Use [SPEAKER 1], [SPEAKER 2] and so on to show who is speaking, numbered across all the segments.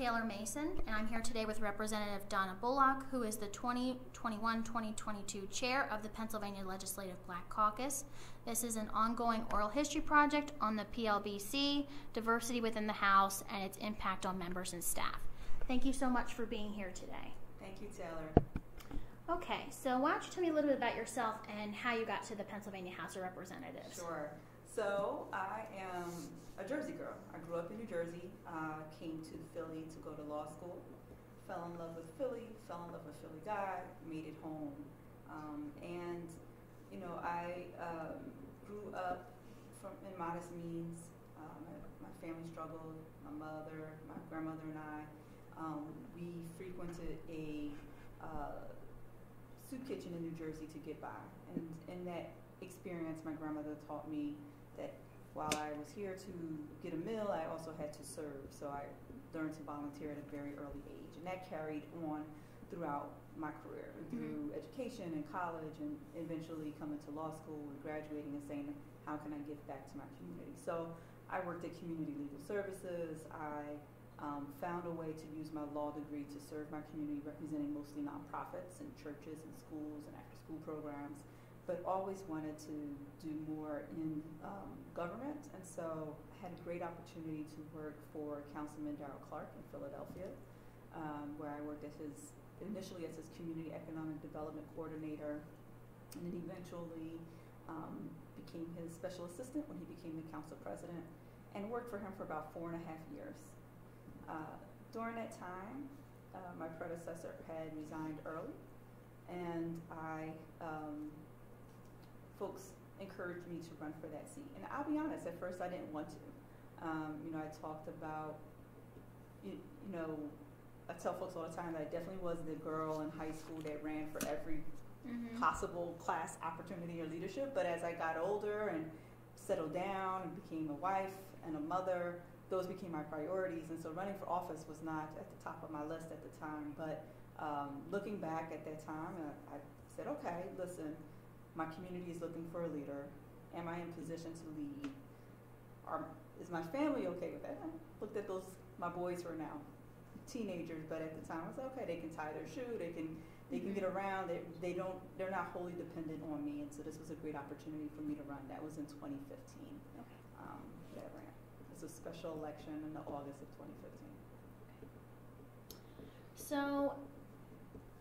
[SPEAKER 1] Taylor Mason, and I'm here today with Representative Donna Bullock, who is the 2021-2022 chair of the Pennsylvania Legislative Black Caucus. This is an ongoing oral history project on the PLBC, diversity within the House, and its impact on members and staff. Thank you so much for being here today.
[SPEAKER 2] Thank you, Taylor.
[SPEAKER 1] Okay, so why don't you tell me a little bit about yourself and how you got to the Pennsylvania House of Representatives?
[SPEAKER 2] Sure. So I am a Jersey girl. I grew up in New Jersey, uh, came to Philly to go to law school, fell in love with Philly, fell in love with Philly guy, made it home. Um, and, you know, I um, grew up from in modest means. Uh, my, my, family struggled. My mother, my grandmother, and I, um, we frequented a uh, soup kitchen in New Jersey to get by. And in that experience, my grandmother taught me that while I was here to get a meal, I also had to serve. So I learned to volunteer at a very early age. And that carried on throughout my career, mm-hmm. through education and college, and eventually coming to law school and graduating and saying, how can I give back to my community? So I worked at Community Legal Services. I um, found a way to use my law degree to serve my community, representing mostly nonprofits and churches and schools and after school programs but always wanted to do more in um, government. And so I had a great opportunity to work for Councilman Darrell Clarke in Philadelphia, um, where I worked as his, initially as his community economic development coordinator, and then eventually um, became his special assistant when he became the council president, and worked for him for about four and a half years. Uh, during that time, uh, my predecessor had resigned early, and I um, folks encouraged me to run for that seat. And I'll be honest, at first I didn't want to. Um, you know, I talked about, you, you, know, I tell folks all the time that I definitely was the girl in high school that ran for every mm-hmm. possible class opportunity or leadership. But as I got older and settled down and became a wife and a mother, those became my priorities. And so running for office was not at the top of my list at the time. But um, looking back at that time, I, I said, okay, listen, my community is looking for a leader. Am I in position to lead? Are, is my family okay with that? I looked at those, my boys were now teenagers, but at the time I was like, okay, they can tie their shoe, they can they can get mm-hmm. around. They, they don't they're not wholly dependent on me, and so this was a great opportunity for me to run. That was in 2015. Okay. Um, that I ran. It's a special election in the August of 2015.
[SPEAKER 1] So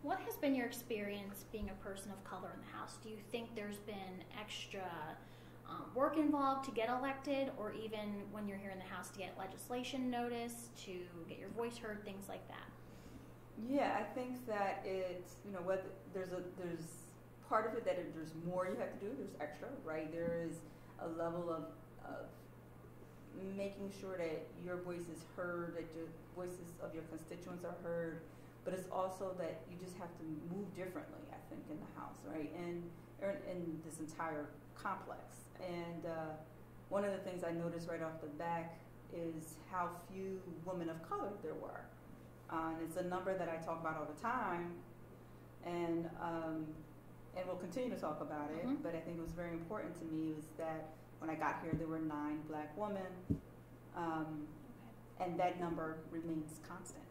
[SPEAKER 1] what has been your experience being a person of color in the House? Do you think there's been extra um, work involved to get elected, or even when you're here in the House to get legislation notice, to get your voice heard, things like that?
[SPEAKER 2] Yeah, I think that it's you know what there's a there's part of it that it, there's more you have to do. There's extra, right? There is a level of, of making sure that your voice is heard, that the voices of your constituents are heard but it's also that you just have to move differently, I think, in the house, right? And in this entire complex. And uh, one of the things I noticed right off the back is how few women of color there were. Uh, and it's a number that I talk about all the time, and um, and we'll continue to talk about it. Mm-hmm. But I think it was very important to me was that when I got here, there were nine black women, um, and that number remains constant.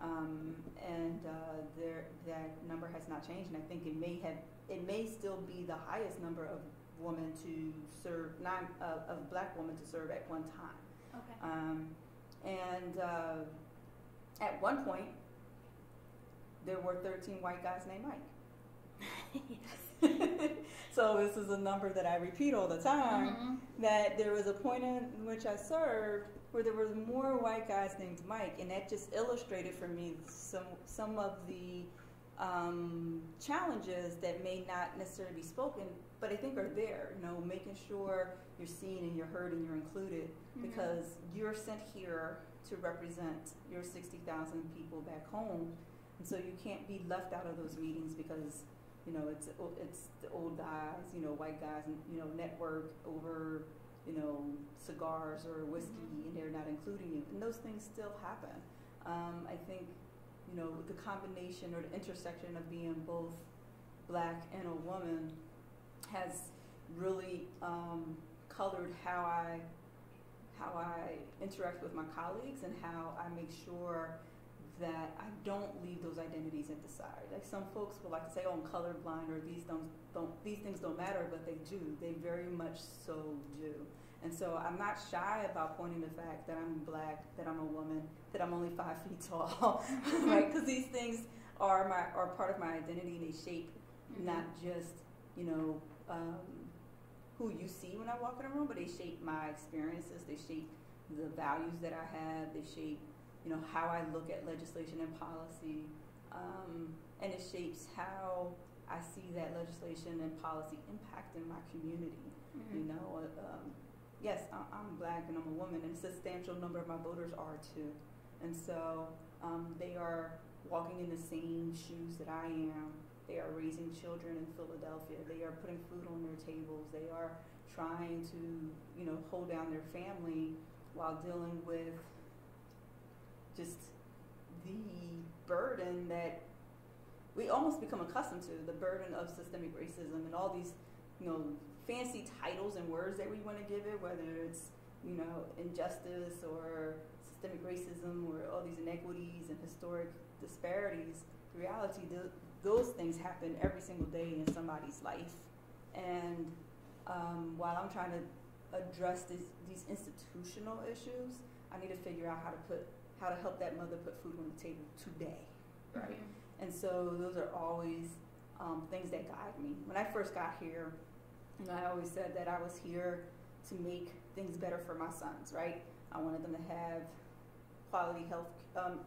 [SPEAKER 2] Um, and uh, there, that number has not changed, and I think it may have, it may still be the highest number of women to serve, non, uh, of black women to serve at one time.
[SPEAKER 1] Okay.
[SPEAKER 2] Um, and uh, at one point, there were 13 white guys named Mike. so this is a number that I repeat all the time. Mm-hmm. That there was a point in which I served where there were more white guys named Mike, and that just illustrated for me some some of the um, challenges that may not necessarily be spoken, but I think are there. You know, making sure you're seen and you're heard and you're included, mm-hmm. because you're sent here to represent your 60,000 people back home, and so you can't be left out of those meetings because you know it's it's the old guys, you know, white guys, and you know, network over you know, cigars or whiskey, and they're not including you. And those things still happen. Um, I think, you know, the combination or the intersection of being both black and a woman has really um, colored how I how I interact with my colleagues and how I make sure that I don't leave those identities at the side. Like some folks will like to say, "Oh, I'm colorblind," or these don't don't these things don't matter, but they do. They very much so do. And so I'm not shy about pointing the fact that I'm black, that I'm a woman, that I'm only five feet tall, right? Because these things are my are part of my identity. They shape mm-hmm. not just you know um, who you see when I walk in a room, but they shape my experiences. They shape the values that I have. They shape you know, how I look at legislation and policy, um, and it shapes how I see that legislation and policy impacting my community. Mm-hmm. You know, um, yes, I'm black and I'm a woman, and a substantial number of my voters are too, and so um, they are walking in the same shoes that I am. They are raising children in Philadelphia. They are putting food on their tables. They are trying to, you know, hold down their family while dealing with just the burden that we almost become accustomed to the burden of systemic racism and all these you know fancy titles and words that we want to give it whether it's you know injustice or systemic racism or all these inequities and historic disparities the reality th- those things happen every single day in somebody's life. And um, while i'm trying to address this, these institutional issues i need to figure out how to put how to help that mother put food on the table today, right? Mm-hmm. And so those are always um, things that guide me. When I first got here, you know, I always said that I was here to make things better for my sons, right? I wanted them to have quality health, um,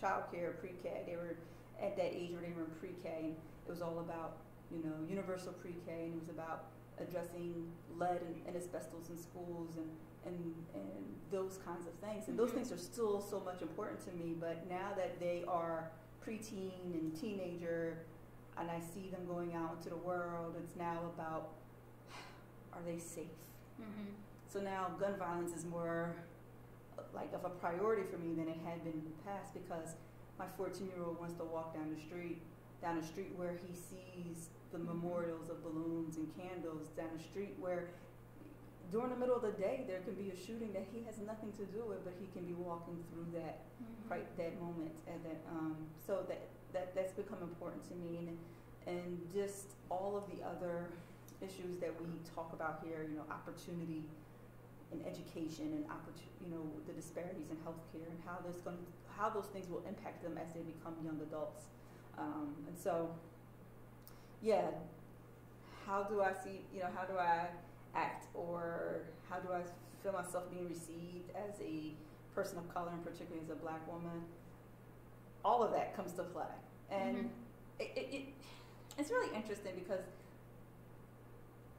[SPEAKER 2] child care, pre-K. They were at that age where they were in pre-K, and it was all about, you know, universal pre-K, and it was about addressing lead and, and asbestos in schools and and and those kinds of things. And those mm-hmm. things are still so much important to me. But now that they are preteen and teenager, and I see them going out into the world, it's now about are they safe? Mm-hmm. So now gun violence is more like of a priority for me than it had been in the past because my 14 year old wants to walk down the street, down a street where he sees the mm-hmm. memorials of balloons and candles, down a street where during the middle of the day, there can be a shooting that he has nothing to do with, but he can be walking through that mm-hmm. right that moment, and that um, so that that that's become important to me, and and just all of the other issues that we talk about here, you know, opportunity and education and opportunity, you know, the disparities in healthcare and how this going how those things will impact them as they become young adults, um, and so yeah, how do I see, you know, how do I act or how do I feel myself being received as a person of color and particularly as a black woman, all of that comes to play. And mm-hmm. it, it, it, it's really interesting because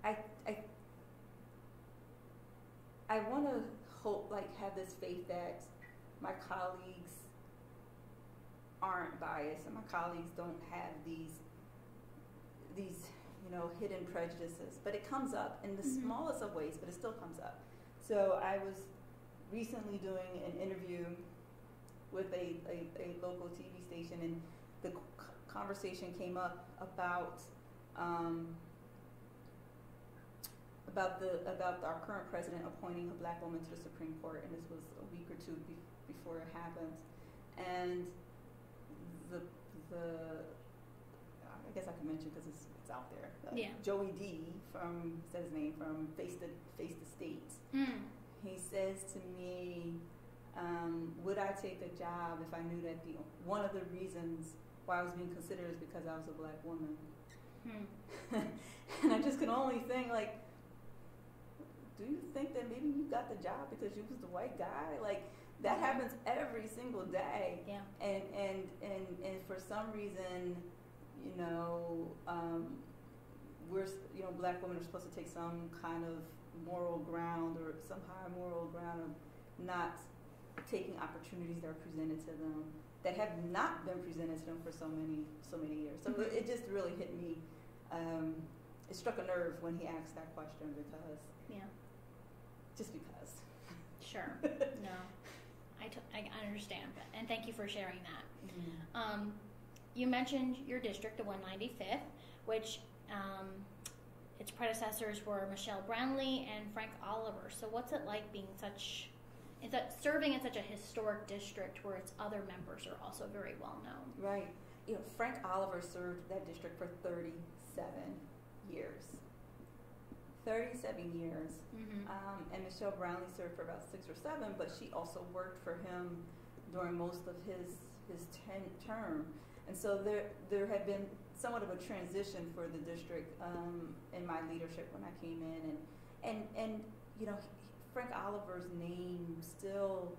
[SPEAKER 2] I, I, I want to hope, like, have this faith that my colleagues aren't biased and my colleagues don't have these, these you know, hidden prejudices. But it comes up in the mm-hmm. smallest of ways, but it still comes up. So I was recently doing an interview with a, a, a local TV station, and the c- conversation came up about um, about the about our current president appointing a black woman to the Supreme Court, and this was a week or two be- before it happened, and the the I guess I can mention because it's out there. Uh, yeah. Joey D from says his name from Face the Face the States. Mm. He says to me, um, "Would I take a job if I knew that the one of the reasons why I was being considered is because I was a black woman?" Hmm. and I just can only think like, do you think that maybe you got the job because you was the white guy? Like that happens every single day.
[SPEAKER 1] Yeah.
[SPEAKER 2] And and and and for some reason you know, um, we're, you know, black women are supposed to take some kind of moral ground or some higher moral ground of not taking opportunities that are presented to them that have not been presented to them for so many so many years. So mm-hmm. it just really hit me. Um, it struck a nerve when he asked that question because
[SPEAKER 1] yeah,
[SPEAKER 2] just because.
[SPEAKER 1] Sure. no, I, t- I understand, but, and thank you for sharing that. Mm-hmm. Um, you mentioned your district, the 195th, which um, its predecessors were Michelle Brownlee and Frank Oliver. So, what's it like being such, is that serving in such a historic district where its other members are also very well known?
[SPEAKER 2] Right. You know, Frank Oliver served that district for 37 years. 37 years.
[SPEAKER 1] Mm-hmm.
[SPEAKER 2] Um, and Michelle Brownlee served for about six or seven, but she also worked for him during most of his his ten, term. And so there there had been somewhat of a transition for the district um, in my leadership when I came in, and and and you know Frank Oliver's name still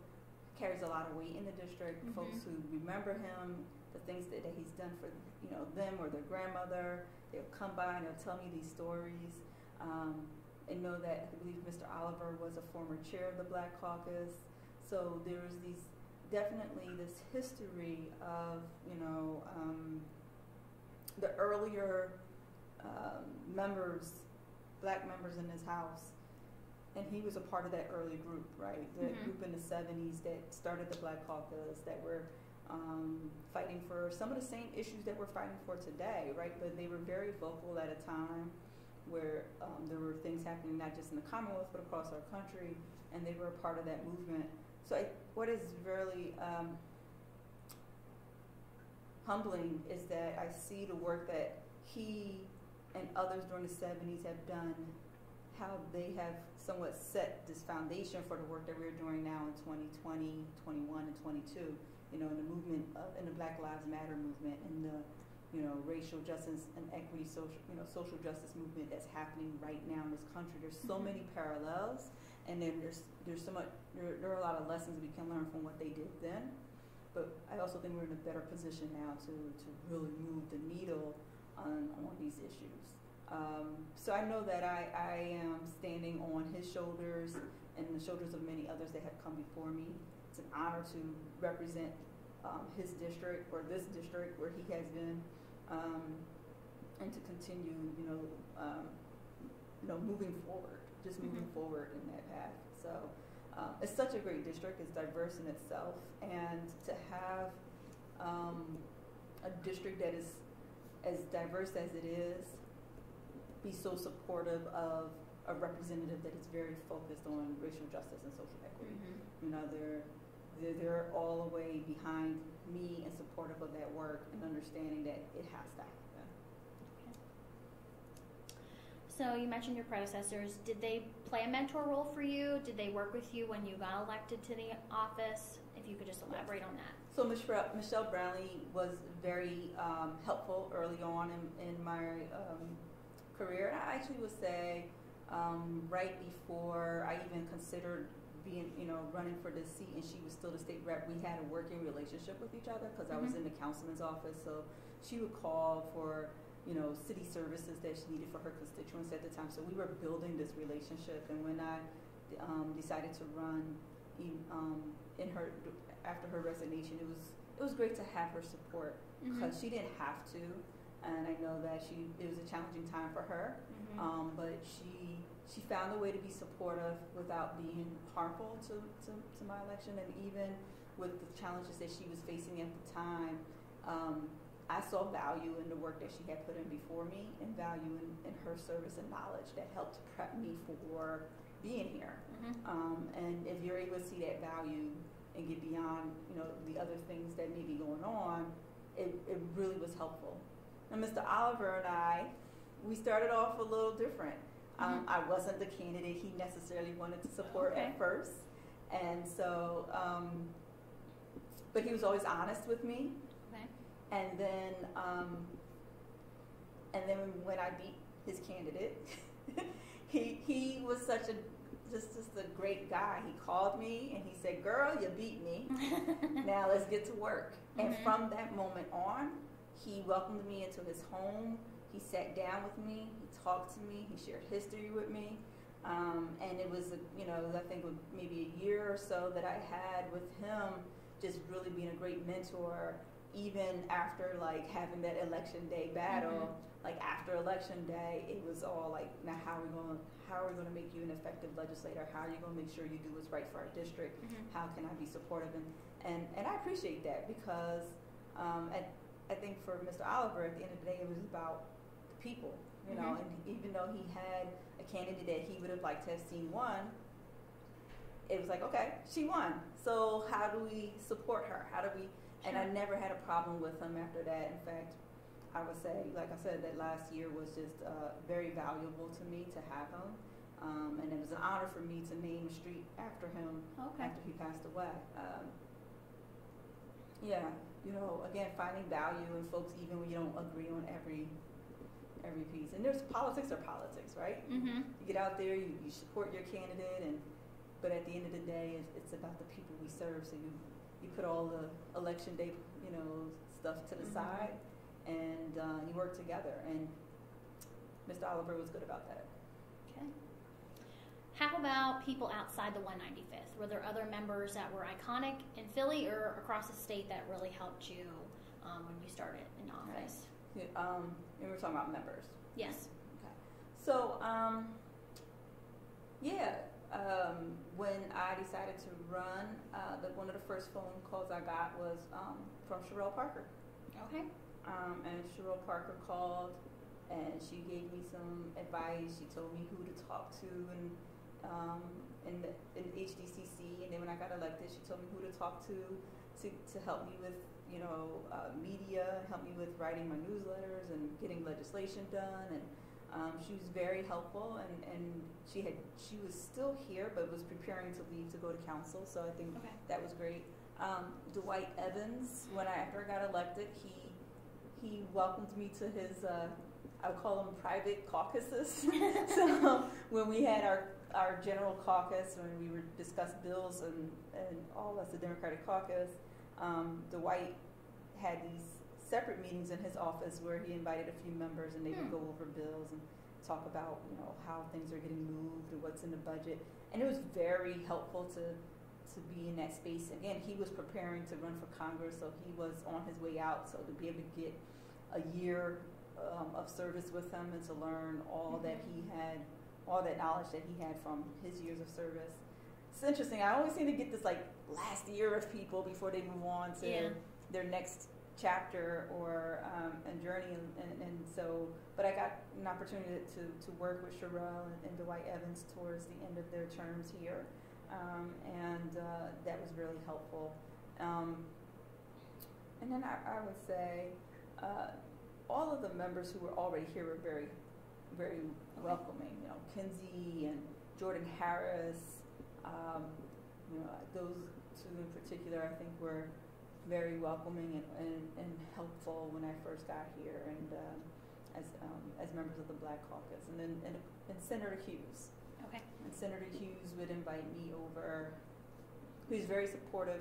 [SPEAKER 2] carries a lot of weight in the district.
[SPEAKER 1] Mhm.
[SPEAKER 2] Folks who remember him, the things that, that he's done for you know them or their grandmother, they'll come by and they'll tell me these stories. Um, and know that I believe Mr. Oliver was a former chair of the Black Caucus. So there's these definitely this history of you know um, the earlier um, members, black members in his house, and he was a part of that early group, right? The
[SPEAKER 1] Mhm.
[SPEAKER 2] group in the '70s that started the Black Caucus that were um, fighting for some of the same issues that we're fighting for today, right? But they were very vocal at a time where um, there were things happening not just in the Commonwealth but across our country, and they were a part of that movement. So I, what is really um, humbling is that I see the work that he and others during the 70s have done, how they have somewhat set this foundation for the work that we're doing now in 2020, 21, and 22. You know, in the movement, of, in the Black Lives Matter movement, in the you know, racial justice and equity, social, you know, social justice movement that's happening right now in this country. There's so
[SPEAKER 1] Mhm.
[SPEAKER 2] many parallels, and then there's there's so much. There, there are a lot of lessons we can learn from what they did then. But I also think we're in a better position now to to really move the needle on on these issues. Um, so I know that I, I am standing on his shoulders and the shoulders of many others that have come before me. It's an honor to represent um, his district or this district where he has been um, and to continue, you know, um, you know, moving forward, just moving
[SPEAKER 1] Mhm.
[SPEAKER 2] forward in that path. So um, it's such a great district. It's diverse in itself, and to have um, a district that is as diverse as it is, be so supportive of a representative that is very focused on racial justice and social equity.
[SPEAKER 1] Mm-hmm.
[SPEAKER 2] You know, they're, they're, they're all the way behind me and supportive of that work and understanding that it has to happen.
[SPEAKER 1] So you mentioned your predecessors. Did they play a mentor role for you? Did they work with you when you got elected to the office? If you could just elaborate on that.
[SPEAKER 2] So Michelle, Michelle Brownlee was very um, helpful early on in, in my um, career. I actually would say um, right before I even considered being, you know, running for the seat, and she was still the state rep. We had a working relationship with each other because I was
[SPEAKER 1] Mhm.
[SPEAKER 2] in the councilman's office. So she would call for, you know, city services that she needed for her constituents at the time. So we were building this relationship. And when I um, decided to run in, um, in her after her resignation, it was it was great to have her support
[SPEAKER 1] Mm-hmm.
[SPEAKER 2] because she didn't have to, and I know that she it was a challenging time for her.
[SPEAKER 1] Mhm.
[SPEAKER 2] Um, but she she found a way to be supportive without being harmful to, to, to my election, and even with the challenges that she was facing at the time, um, I saw value in the work that she had put in before me, and value in, in her service and knowledge that helped prep me for being here.
[SPEAKER 1] Mhm.
[SPEAKER 2] Um, and if you're able to see that value and get beyond, you know, the other things that may be going on, it, it really was helpful. And Mr. Oliver and I, we started off a little different. Um,
[SPEAKER 1] Mhm.
[SPEAKER 2] I wasn't the candidate he necessarily wanted to support
[SPEAKER 1] Okay.
[SPEAKER 2] at first, and so, um, but he was always honest with me. And then, um, and then when I beat his candidate, he he was such a just just a great guy. He called me and he said, "Girl, you beat me. now let's get to work." And
[SPEAKER 1] Mhm.
[SPEAKER 2] from that moment on, he welcomed me into his home. He sat down with me. He talked to me. He shared history with me. Um, and it was, a, you know, I think maybe a year or so that I had with him, just really being a great mentor. Even after like having that election day battle,
[SPEAKER 1] Mhm.
[SPEAKER 2] like after election day, it was all like, now how are we going? to How are we going to make you an effective legislator? How are you going to make sure you do what's right for our district?
[SPEAKER 1] Mhm.
[SPEAKER 2] how can I be supportive and and, and I appreciate that because um, at, I think for Mr. Oliver at the end of the day it was about the people You know,
[SPEAKER 1] Mhm.
[SPEAKER 2] and even though he had a candidate that he would have liked to have seen won, it was like, okay, she won. So how do we support her? How do we? And I never had a problem with him after that. In fact, I would say, like I said, that last year was just uh, very valuable to me to have him. Um, and it was an honor for me to name a street after him
[SPEAKER 1] Okay.
[SPEAKER 2] after he passed away. Um, yeah, you know, again, finding value in folks even when you don't agree on every every piece. And there's politics are politics, right?
[SPEAKER 1] Mm-hmm.
[SPEAKER 2] You get out there, you, you support your candidate, and but at the end of the day, it's, it's about the people we serve. So you you put all the election day, you know, stuff to the
[SPEAKER 1] Mhm.
[SPEAKER 2] side, and uh, you work together. And Mr. Oliver was good about that.
[SPEAKER 1] Okay. How about people outside the 195th? Were there other members that were iconic in Philly or across the state that really helped you um, when you started in office?
[SPEAKER 2] Yeah, Um, and we were talking about members.
[SPEAKER 1] Yes. Okay.
[SPEAKER 2] So, um, yeah, decided to run, uh, the, one of the first phone calls I got was um, from Cherelle Parker.
[SPEAKER 1] Okay.
[SPEAKER 2] Um, and Cherelle Parker called and she gave me some advice. She told me who to talk to and um, in the in HDCC. And then when I got elected, she told me who to talk to to, to help me with you know uh, media, help me with writing my newsletters and getting legislation done. And um, she was very helpful. And, and she had she was still here, but was preparing to leave to go to council. So I think
[SPEAKER 1] Okay.
[SPEAKER 2] that was great. Um, Dwight Evans, when I after I got elected, he he welcomed me to his uh, I would call them private caucuses. so when we had our our general caucus, when we would discuss bills and and all that's the Democratic caucus, um, Dwight had these separate meetings in his office where he invited a few members and they would
[SPEAKER 1] Hmm.
[SPEAKER 2] go over bills and talk about you know how things are getting moved or what's in the budget, and it was very helpful to to be in that space. Again, he was preparing to run for Congress, so he was on his way out. So to be able to get a year um, of service with him and to learn all that he had, all that knowledge that he had from his years of service. It's interesting. I always seem to get this like last year of people before they move on to
[SPEAKER 1] Yeah.
[SPEAKER 2] their next chapter or um, and journey, and, and, and so. But I got an opportunity to, to work with Cherelle and, and Dwight Evans towards the end of their terms here, um, and uh, that was really helpful. Um, and then I, I would say uh, all of the members who were already here were very, very welcoming. You know, Kinsey and Jordan Harris. Um, you know, those two in particular, I think, were very welcoming and, and, and helpful when I first got here, and um, as um, as members of the Black Caucus, and then and, and Senator Hughes.
[SPEAKER 1] Okay.
[SPEAKER 2] And Senator Hughes would invite me over. Was very supportive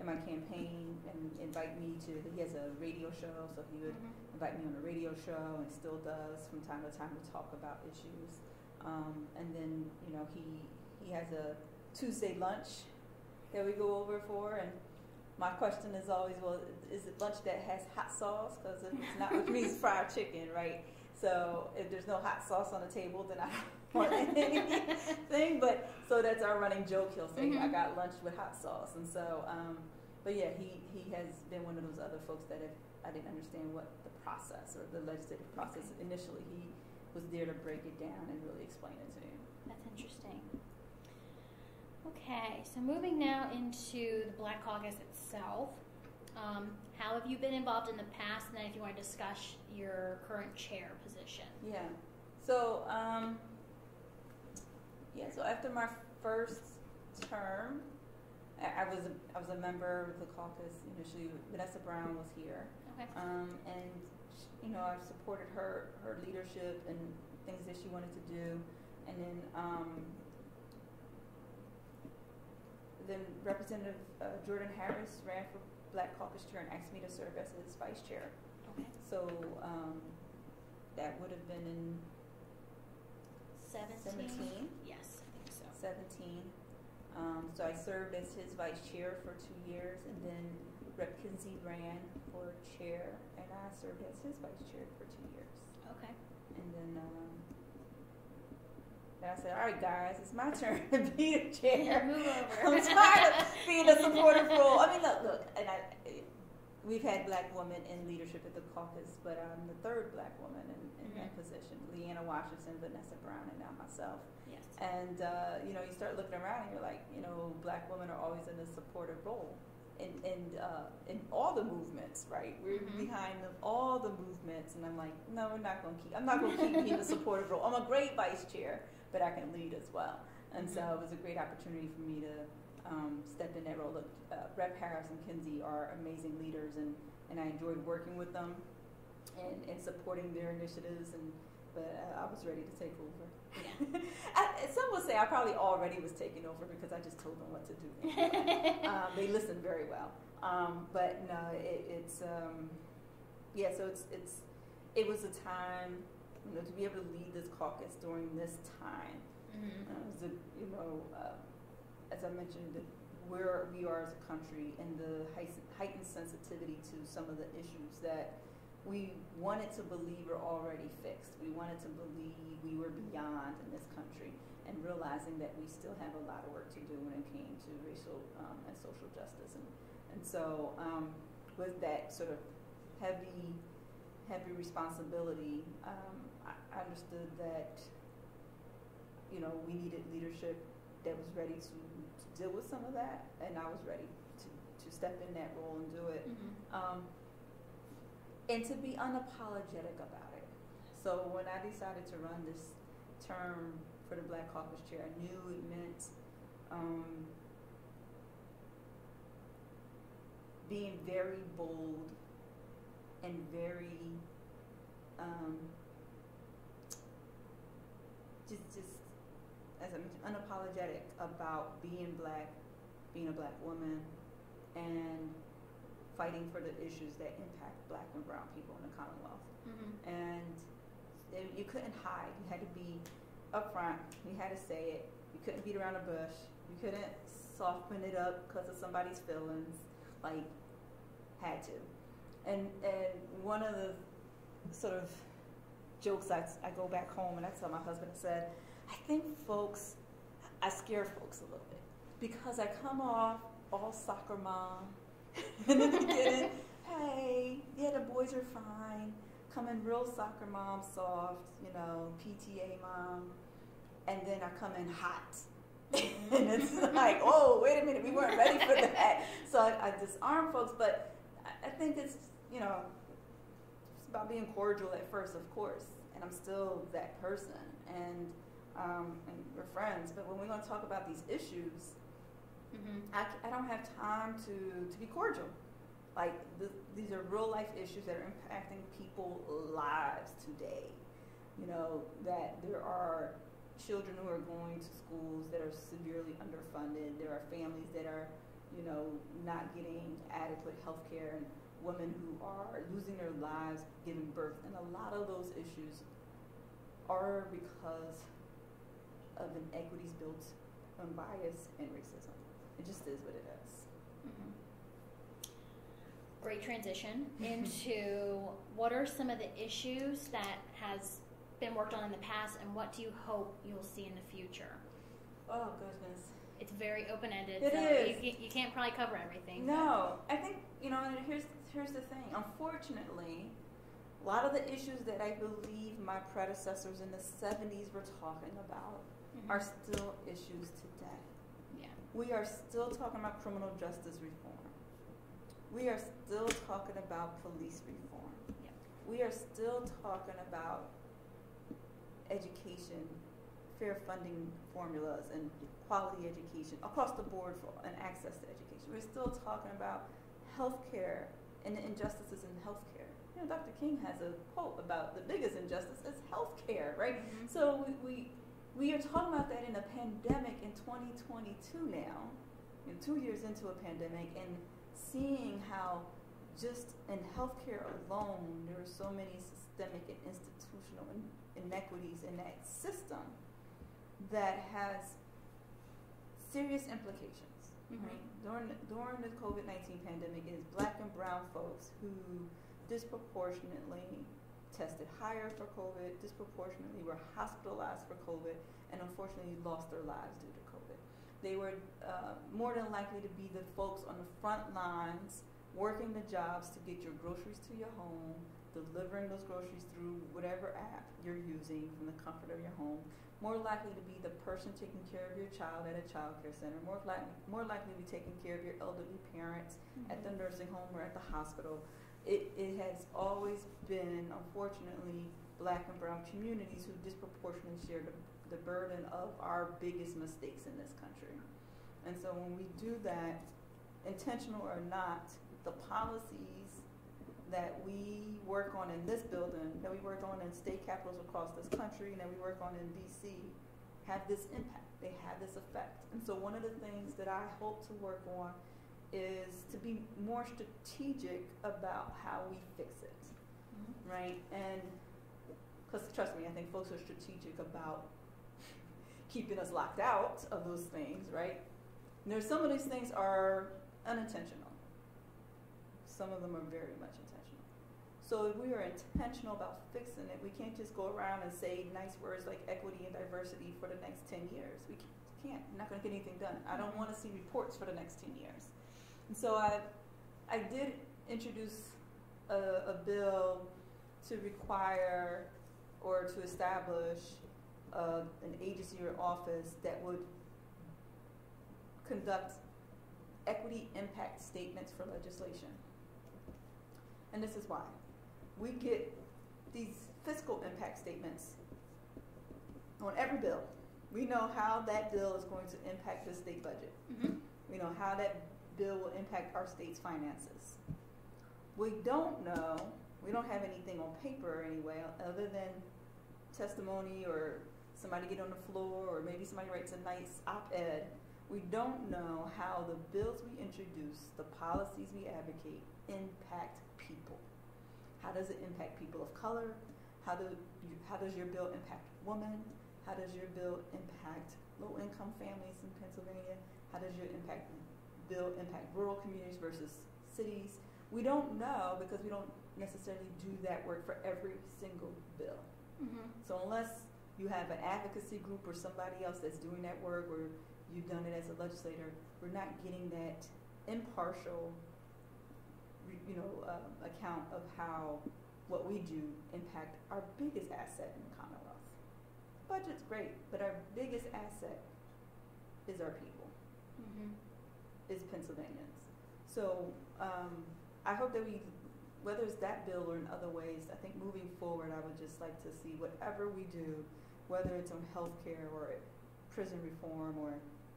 [SPEAKER 2] in my campaign and invite me to. He has a radio show, so he would
[SPEAKER 1] Mhm.
[SPEAKER 2] invite me on a radio show and still does from time to time to talk about issues. Um, and then you know he he has a Tuesday lunch that we go over for, and my question is always, well, is it lunch that has hot sauce? Because if it's not, which means fried chicken, right? So if there's no hot sauce on the table, then I don't want anything. But so that's our running joke. He'll say, "I
[SPEAKER 1] Mhm.
[SPEAKER 2] got lunch with hot sauce," and so. Um, but yeah, he, he has been one of those other folks that if I didn't understand what the process or the legislative process initially, he was there to break it down and really explain it to me.
[SPEAKER 1] That's interesting. Okay, so moving now into the Black Caucus itself. Um, how have you been involved in the past? And then, if you want to discuss your current chair position.
[SPEAKER 2] Yeah. So, um, yeah. So after my first term, I, I was a, I was a member of the caucus initially. Vanessa Brown was here,
[SPEAKER 1] Okay.
[SPEAKER 2] um, and sh- you know I supported her her leadership and things that she wanted to do, and then um, then Representative uh, Jordan Harris ran for Black Caucus chair and asked me to serve as his vice chair.
[SPEAKER 1] Okay.
[SPEAKER 2] So um, that would have been in
[SPEAKER 1] 17?
[SPEAKER 2] 17.
[SPEAKER 1] Yes, I think so.
[SPEAKER 2] 17. Um, so I served as his vice chair for two years, and then Rep. Kinsey ran for chair, and I served as his vice chair for two years.
[SPEAKER 1] Okay.
[SPEAKER 2] And then, um, then I said, "All right, guys, it's my turn to be the chair."
[SPEAKER 1] Move over.
[SPEAKER 2] I'm tired of being a supportive role. I mean, look, look, and I, we've had black women in leadership at the caucus, but I'm the third black woman in, in mm-hmm. that position. LeAnna Washington, Vanessa Brown, and now myself.
[SPEAKER 1] Yes.
[SPEAKER 2] And uh, you know, you start looking around and you're like, you know, black women are always in a supportive role. In, in, uh, in all the movements, right? We're mm-hmm. behind the, all the movements, and I'm like, no, we're not going to keep. I'm not going to keep being a supportive role. I'm a great vice chair, but I can lead as well. And mm-hmm. so it was a great opportunity for me to um, stepped in that role. Look, uh, Rep Harris and Kinsey are amazing leaders, and, and I enjoyed working with them and, and supporting their initiatives. And but uh, I was ready to take over. I, some would say I probably already was taking over because I just told them what to do. um, they listened very well, um, but no, it, it's um, yeah. So it's it's it was a time you know to be able to lead this caucus during this time. Mm-hmm. Uh, a you know. Uh, as I mentioned, where we are as a country and the heightened sensitivity to some of the issues that we wanted to believe are already fixed. We wanted to believe we were beyond in this country and realizing that we still have a lot of work to do when it came to racial um, and social justice. And, and so um, with that sort of heavy, heavy responsibility, um, I understood that, you know, we needed leadership that was ready to deal with some of that, and I was ready to, to step in that role and do it. Mm-hmm. Um, and to be unapologetic about it. So when I decided to run this term for the Black Caucus Chair, I knew it meant um, being very bold and very um, just just as I mentioned, unapologetic about being black, being a black woman, and fighting for the issues that impact black and brown people in the Commonwealth. Mm-hmm. And you couldn't hide. You had to be upfront. You had to say it. You couldn't beat around the bush. You couldn't soften it up because of somebody's feelings. Like, had to. And and one of the sort of jokes I, I go back home and I tell my husband, I said, I think folks, I scare folks a little bit because I come off all soccer mom, and in the beginning, hey, yeah, the boys are fine. Come in real soccer mom, soft, you know, PTA mom, and then I come in hot. and it's like, oh, wait a minute, we weren't ready for that. So I, I disarm folks, but I think it's, you know, about being cordial at first, of course, and I'm still that person. And um, and we're friends. But when we're going to talk about these issues, mm-hmm. I, I, don't have time to, to be cordial. Like, the, these are real life issues that are impacting people's lives today. You know, that there are children who are going to schools that are severely underfunded. There are families that are, you know, not getting adequate health care and women who are losing their lives giving birth. And a lot of those issues are because of inequities built on bias and racism. It just is what it is. Mm-hmm.
[SPEAKER 1] Great transition into what are some of the issues that has been worked on in the past, and what do you hope you'll see in the future?
[SPEAKER 2] Oh goodness.
[SPEAKER 1] It's very open ended.
[SPEAKER 2] It
[SPEAKER 1] so
[SPEAKER 2] is.
[SPEAKER 1] You, you, can't probably cover everything.
[SPEAKER 2] No, I think you know. And here's here's the thing. Unfortunately, a lot of the issues that I believe my predecessors in the 70s were talking about mm-hmm. are still issues today.
[SPEAKER 1] Yeah.
[SPEAKER 2] We are still talking about criminal justice reform. We are still talking about police reform.
[SPEAKER 1] Yeah.
[SPEAKER 2] We are still talking about education, fair funding formulas, and quality education across the board for and access to education. We're still talking about healthcare and the injustices in healthcare. You know, Dr. King has a quote about the biggest injustice is healthcare, right? Mm-hmm. So we, we we are talking about that in a pandemic in 2022 now, you know, two years into a pandemic, and seeing how just in healthcare alone, there are so many systemic and institutional inequities in that system that has serious implications. Mm-hmm. Right? During, during the COVID 19 pandemic, it is black and brown folks who disproportionately tested higher for COVID, disproportionately were hospitalized for COVID, and unfortunately lost their lives due to COVID. They were uh, more than likely to be the folks on the front lines working the jobs to get your groceries to your home, delivering those groceries through whatever app you're using from the comfort of your home, more likely to be the person taking care of your child at a child care center, more likely, more likely to be taking care of your elderly parents mm-hmm. at the mm-hmm. nursing home or at the hospital. It, it has always been, unfortunately, black and brown communities who disproportionately share the, the burden of our biggest mistakes in this country. And so when we do that, intentional or not, the policies that we work on in this building, that we work on in state capitals across this country, and that we work on in DC have this impact. They have this effect. And so one of the things that I hope to work on is to be more strategic about how we fix it, mm-hmm. right? And because trust me, I think folks are strategic about keeping us locked out of those things, right? And there's some of these things are unintentional. Some of them are very much intentional. So if we are intentional about fixing it, we can't just go around and say nice words like equity and diversity for the next 10 years. We can't. We're not going to get anything done. I don't want to see reports for the next 10 years. And so I, I did introduce a, a bill to require or to establish uh, an agency or office that would conduct equity impact statements for legislation. And this is why. We get these fiscal impact statements on every bill. We know how that bill is going to impact the state budget. Mm-hmm. We know how that bill will impact our state's finances. We don't know, we don't have anything on paper anyway, other than testimony or somebody get on the floor or maybe somebody writes a nice op-ed we don't know how the bills we introduce, the policies we advocate, impact people. How does it impact people of color? How, do you, how does your bill impact women? How does your bill impact low income families in Pennsylvania? How does your impact bill impact rural communities versus cities? We don't know because we don't necessarily do that work for every single bill. Mm-hmm. So unless you have an advocacy group or somebody else that's doing that work or you've done it as a legislator, we're not getting that impartial, you know, um, account of how what we do impact our biggest asset in the Commonwealth. Budget's great, but our biggest asset is our people, mm-hmm. is Pennsylvanians. So um, I hope that we, whether it's that bill or in other ways, I think moving forward, I would just like to see whatever we do, whether it's on health care or prison reform or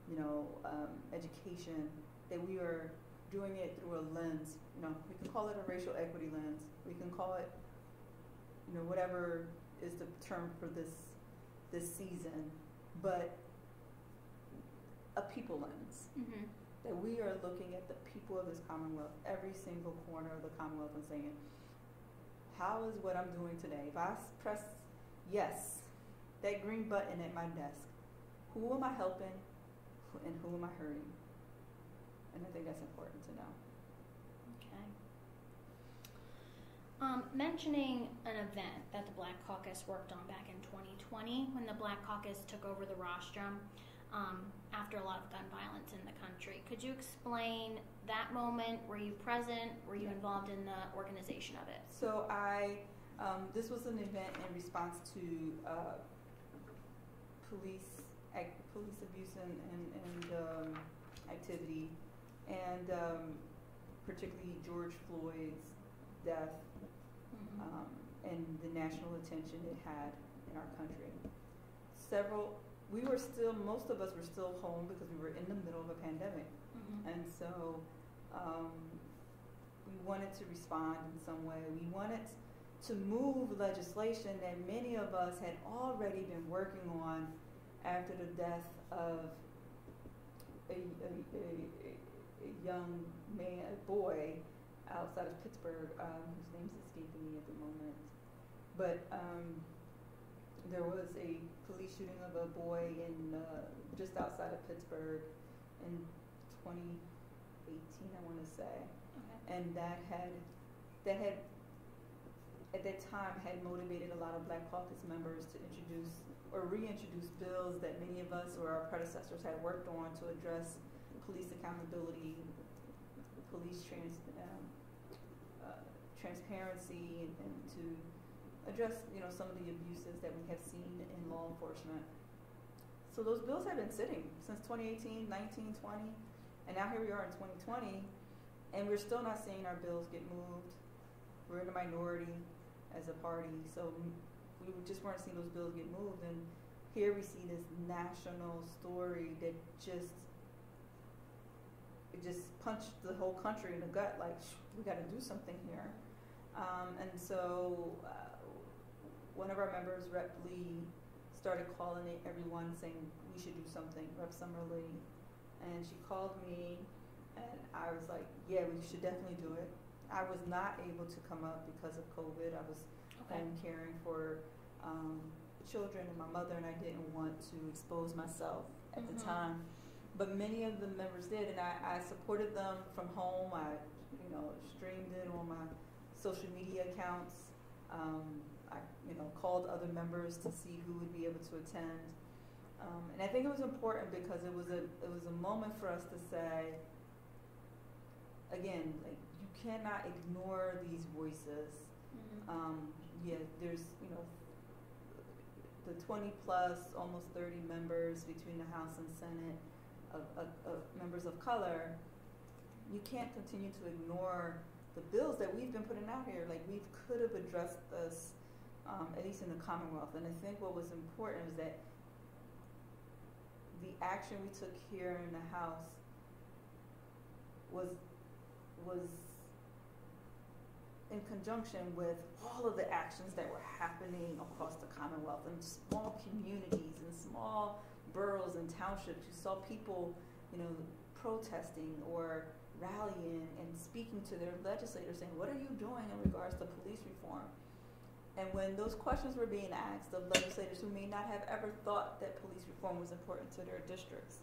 [SPEAKER 2] you know, um, education, that we are doing it through a lens. You know, we can call it a racial equity lens. We can call it, you know, whatever is the term for this this season, but a people lens. Mm-hmm. That we are looking at the people of this Commonwealth, every single corner of the Commonwealth, and saying, how is what I'm doing today? If I press yes, that green button at my desk, who am I helping? and who am I hurting? And I think that's important to know.
[SPEAKER 1] Okay. Um, mentioning an event that the Black Caucus worked on back in 2020 when the Black Caucus took over the rostrum um, after a lot of gun violence in the country. Could you explain that moment? Were you present? Were you involved in the organization of it?
[SPEAKER 2] So I, um, this was an event in response to uh, police police abuse and, and, and um, activity, and um, particularly George Floyd's death mm-hmm. um, and the national attention it had in our country. Several, we were still, most of us were still home because we were in the middle of a pandemic. Mm-hmm. And so um, we wanted to respond in some way. We wanted to move legislation that many of us had already been working on after the death of a, a, a young man, boy outside of Pittsburgh, um, whose name's escaping me at the moment. But um, there was a police shooting of a boy in uh, just outside of Pittsburgh in 2018, I want to say, okay. and that had that had at that time had motivated a lot of Black Caucus members to introduce or reintroduce bills that many of us or our predecessors had worked on to address police accountability, police trans, um, uh, transparency and, and to address, you know, some of the abuses that we have seen in law enforcement. So those bills have been sitting since 2018, 19, 20, and now here we are in 2020, and we're still not seeing our bills get moved. We're in a minority as a party, so we just weren't seeing those bills get moved. And here we see this national story that just it just punched the whole country in the gut. Like we got to do something here. Um, and so uh, one of our members, Rep Lee, started calling everyone saying we should do something, Rep Summer Lee. And she called me and I was like, yeah, we should definitely do it. I was not able to come up because of COVID. I was okay. home caring for um, children and my mother, and I didn't want to expose myself at mm-hmm. the time. But many of the members did, and I, I supported them from home. I, you know, streamed it on my social media accounts. Um, I, you know, called other members to see who would be able to attend. Um, and I think it was important because it was a it was a moment for us to say, again, like you cannot ignore these voices. Mm-hmm. Um, yeah, there's you know the 20 plus, almost 30 members between the House and Senate of, of, of members of color. You can't continue to ignore the bills that we've been putting out here. Like we could have addressed this um, at least in the Commonwealth. And I think what was important is that the action we took here in the House was was in conjunction with all of the actions that were happening across the Commonwealth in small communities and small boroughs and townships. You saw people, you know, protesting or rallying and speaking to their legislators saying, what are you doing in regards to police reform? And when those questions were being asked of legislators who may not have ever thought that police reform was important to their districts,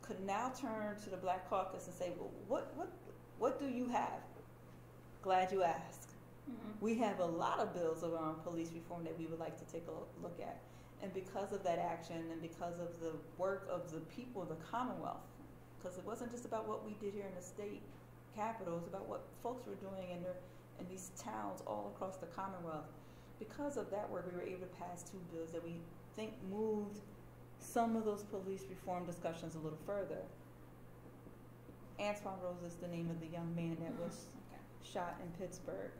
[SPEAKER 2] could now turn to the Black Caucus and say, well, what, what, what do you have? Glad you asked. Mm-hmm. We have a lot of bills around police reform that we would like to take a look at. And because of that action and because of the work of the people of the Commonwealth, because it wasn't just about what we did here in the state capital, it was about what folks were doing in, their, in these towns all across the Commonwealth because of that work, we were able to pass two bills that we think moved some of those police reform discussions a little further. Antwon Rose is the name of the young man that was mm-hmm. okay. shot in Pittsburgh.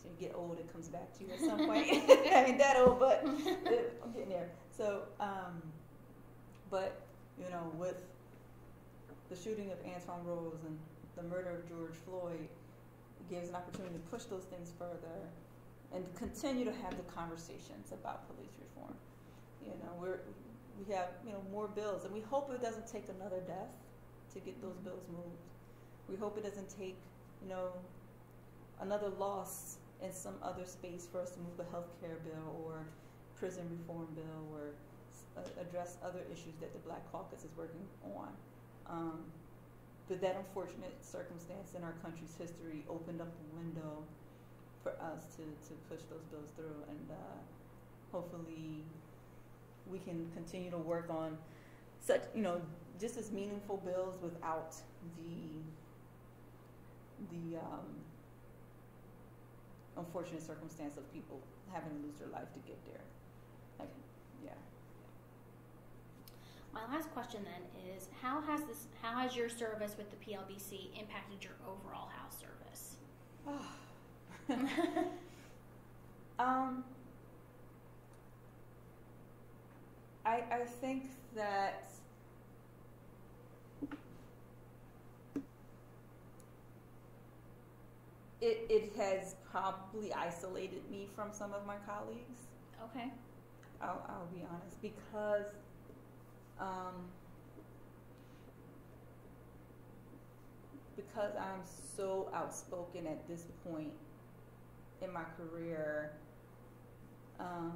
[SPEAKER 2] So you get old, it comes back to you at some point. I mean, that old, but I'm getting there. So, um, but you know, with the shooting of Antwon Rose and the murder of George Floyd, it gives an opportunity to push those things further and continue to have the conversations about police reform. You know, we're we have you know more bills, and we hope it doesn't take another death to get those bills moved. We hope it doesn't take you know another loss in some other space for us to move a health care bill or prison reform bill or uh, address other issues that the Black Caucus is working on. Um, but that unfortunate circumstance in our country's history opened up a window for us to, to push those bills through. And uh, hopefully we can continue to work on such, you know, just as meaningful bills without the, the um, unfortunate circumstance of people having to lose their life to get there. Like, yeah.
[SPEAKER 1] My last question then is how has this how has your service with the PLBC impacted your overall house service?
[SPEAKER 2] um, I, I think that it, it has probably isolated me from some of my colleagues.
[SPEAKER 1] Okay.
[SPEAKER 2] I'll, I'll be honest because um, because I'm so outspoken at this point in my career, um,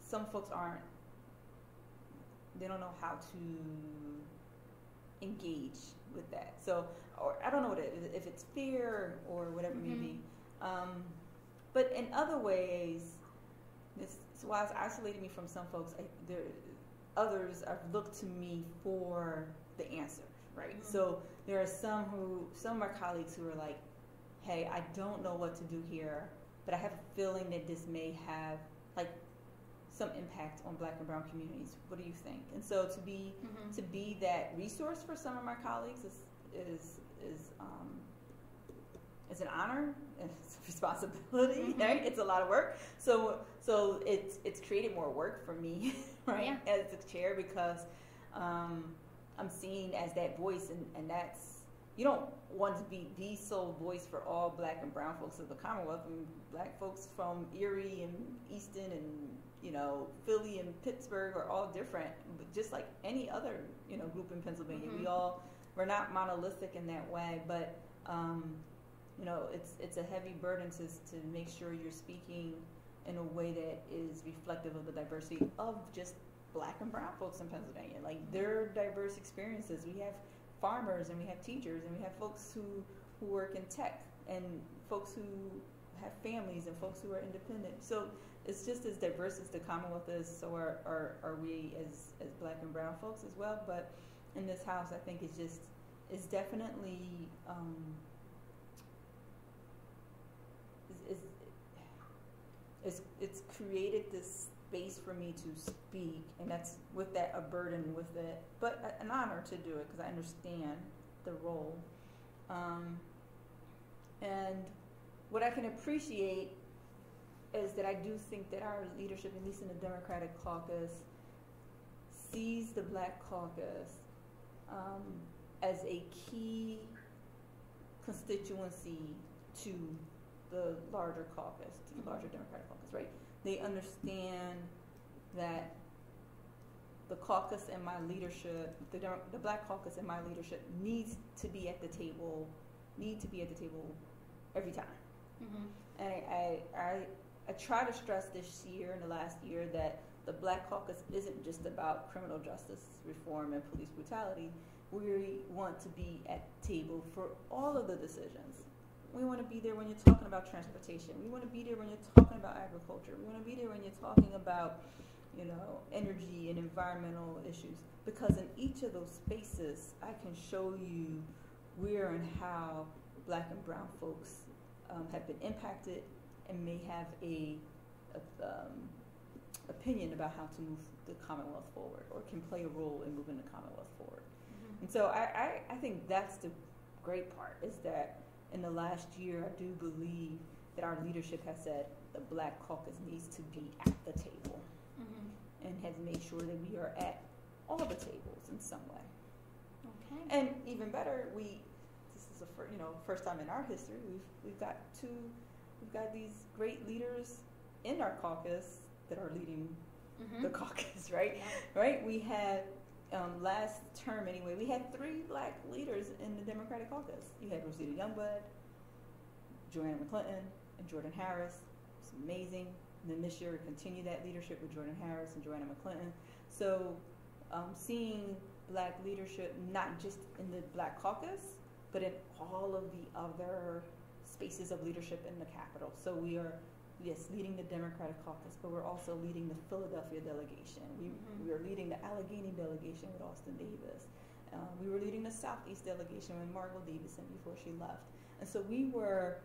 [SPEAKER 2] some folks aren't, they don't know how to engage with that. So, or I don't know what it is, if it's fear or whatever mm-hmm. it may be. Mm-hmm. Um, but in other ways, this so while it's isolated me from some folks, I, there, others have looked to me for the answer, right?
[SPEAKER 1] Mhm.
[SPEAKER 2] So there are some who, some of our colleagues who are like, hey, I don't know what to do here, but I have a feeling that this may have like some impact on black and brown communities. What do you think? And so to be
[SPEAKER 1] Mhm.
[SPEAKER 2] to be that resource for some of my colleagues is is is um, is an honor and it's a responsibility.
[SPEAKER 1] Mhm.
[SPEAKER 2] Right? It's a lot of work. So so it's it's created more work for me, right? As the chair because um, I'm seen as that voice, and, and that's you don't want to be the sole voice for all black and brown folks of the Commonwealth. I mean, black folks from Erie and Easton and you know Philly and Pittsburgh are all different, but just like any other you know group in Pennsylvania, we
[SPEAKER 1] Mhm.
[SPEAKER 2] all we're not monolithic in that way, but um, you know it's it's a heavy burden to to make sure you're speaking in a way that is reflective of the diversity of just black and brown folks in Pennsylvania. Like their diverse experiences. We have farmers and we have teachers and we have folks who, who work in tech and folks who have families and folks who are independent. So it's just as diverse as the Commonwealth is, so are, are, are we as, as black and brown folks as well. But in this house, I think it's just, it's definitely, um, is, it's, it's created this space for me to speak, and that's with that a burden with it, but an honor to do it because I understand the role. Um, and what I can appreciate is that I do think that our leadership, at least in the Democratic caucus, sees the Black caucus um, as a key constituency to the larger caucus, to the larger Democratic caucus, right? They understand that the caucus and my leadership, the, the Black caucus and my leadership needs to be at the table, need to be at the table every time.
[SPEAKER 1] Mhm.
[SPEAKER 2] And I, I, I, I try to stress this year and the last year that the Black Caucus isn't just about criminal justice reform and police brutality. We want to be at table for all of the decisions. We want to be there when you're talking about transportation. We want to be there when you're talking about agriculture. We want to be there when you're talking about, you know, energy and environmental issues. Because in each of those spaces, I can show you where and how black and brown folks um, have been impacted and may have a, a um, opinion about how to move the Commonwealth forward or can play a role in moving the Commonwealth forward.
[SPEAKER 1] Mhm.
[SPEAKER 2] And so I, I, I think that's the great part is that in the last year, I do believe that our leadership has said the Black Caucus needs to be at the table
[SPEAKER 1] Mhm.
[SPEAKER 2] and has made sure that we are at all the tables in some way.
[SPEAKER 1] Okay.
[SPEAKER 2] And even better, we this is the fir- you know first time in our history we've we've got two we've got these great leaders in our caucus that are leading
[SPEAKER 1] Mhm.
[SPEAKER 2] the caucus, right?
[SPEAKER 1] Yeah.
[SPEAKER 2] Right? We had um, last term anyway. We had three black leaders in the Democratic caucus. You had Rosita Youngblood, Joanna McClinton, and Jordan Harris. It's amazing. And then this year we continue that leadership with Jordan Harris and Joanna McClinton. So um, seeing black leadership not just in the black caucus, but in all of the other spaces of leadership in the Capitol. So we are, yes, leading the Democratic caucus, but we're also leading the Philadelphia delegation. We,
[SPEAKER 1] Mhm.
[SPEAKER 2] we are leading the Allegheny delegation with Austin Davis. Uh, we were leading the Southeast delegation with Margo Davidson before she left. And so we were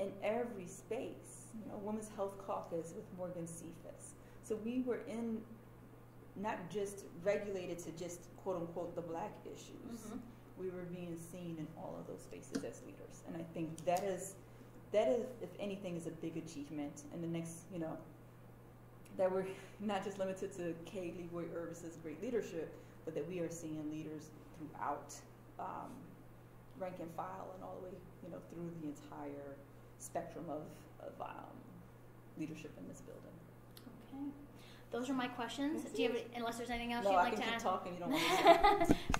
[SPEAKER 2] in every space, you know, Women's Health Caucus with Morgan Cephas. So we were in not just regulated to just quote unquote the black issues.
[SPEAKER 1] Mhm.
[SPEAKER 2] We were being seen in all of those spaces as leaders. And I think that is that is if anything is a big achievement And the next, you know, that we're not just limited to K. Leroy Irvis's great leadership, but that we are seeing leaders throughout um, rank and file and all the way, you know, through the entire spectrum of, of um, leadership in this building.
[SPEAKER 1] Okay. Those are my questions. Do you have unless there's anything else
[SPEAKER 2] no,
[SPEAKER 1] you'd
[SPEAKER 2] I
[SPEAKER 1] like
[SPEAKER 2] can
[SPEAKER 1] to
[SPEAKER 2] keep
[SPEAKER 1] ask?
[SPEAKER 2] talking. You don't want to.